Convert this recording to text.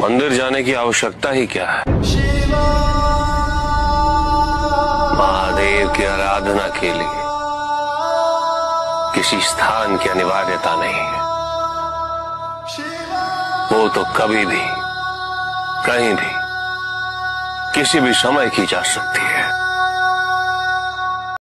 मंदिर जाने की आवश्यकता ही क्या है? महादेव की आराधना के लिए किसी स्थान की अनिवार्यता नहीं है। वो तो कभी भी, कहीं भी, किसी भी समय की जा सकती है।